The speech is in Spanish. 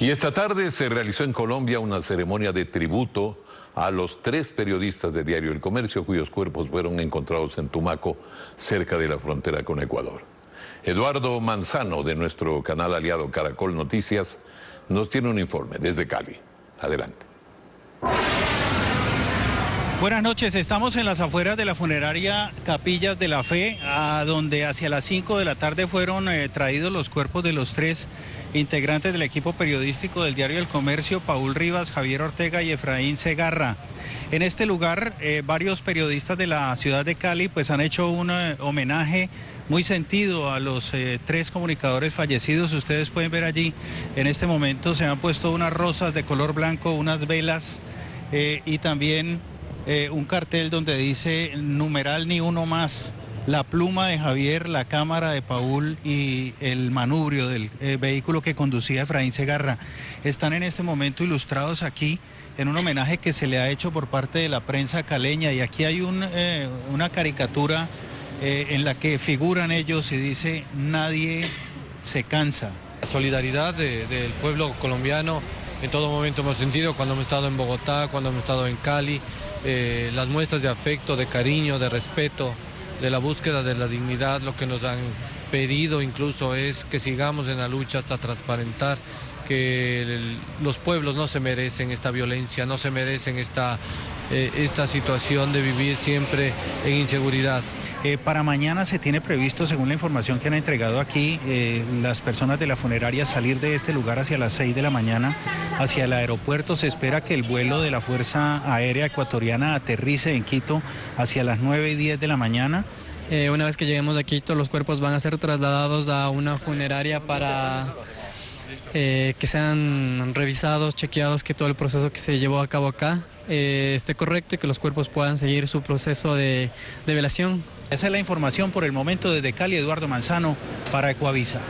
Y esta tarde se realizó en Colombia una ceremonia de tributo a los tres periodistas de Diario El Comercio cuyos cuerpos fueron encontrados en Tumaco, cerca de la frontera con Ecuador. Eduardo Manzano, de nuestro canal aliado Caracol Noticias, nos tiene un informe desde Cali. Adelante. Buenas noches, estamos en las afueras de la funeraria Capillas de la Fe, a donde hacia las 5 de la tarde fueron eh, traídos los cuerpos de los tres integrantes del equipo periodístico del diario El Comercio, Paul Rivas, Javier Ortega y Efraín Segarra. En este lugar, eh, varios periodistas de la ciudad de Cali pues han hecho un eh, homenaje muy sentido a los tres comunicadores fallecidos. Ustedes pueden ver allí, en este momento se han puesto unas rosas de color blanco, unas velas y también eh, un cartel donde dice numeral ni uno más, la pluma de Javier, la cámara de Paul y el manubrio del eh, vehículo que conducía Efraín Segarra. Están en este momento ilustrados aquí en un homenaje que se le ha hecho por parte de la prensa caleña y aquí hay eh, una caricatura en la que figuran ellos y dice nadie se cansa. La solidaridad del pueblo colombiano en todo momento hemos sentido cuando hemos estado en Bogotá, cuando hemos estado en Cali, eh, las muestras de afecto, de cariño, de respeto, de la búsqueda de la dignidad, lo que nos han pedido incluso es que sigamos en la lucha hasta transparentar que los pueblos no se merecen esta violencia, no se merecen esta, eh, esta situación de vivir siempre en inseguridad. Eh, para mañana se tiene previsto, según la información que han entregado aquí, eh, las personas de la funeraria salir de este lugar hacia las 6 de la mañana, hacia el aeropuerto. Se espera que el vuelo de la Fuerza Aérea Ecuatoriana aterrice en Quito hacia las 9 y 10 de la mañana. Eh, una vez que lleguemos a Quito, los cuerpos van a ser trasladados a una funeraria para que sean revisados, chequeados, que todo el proceso que se llevó a cabo acá esté correcto y que los cuerpos puedan seguir su proceso de, de velación. Esa es la información por el momento desde Cali, Eduardo Manzano, para Ecoavisa.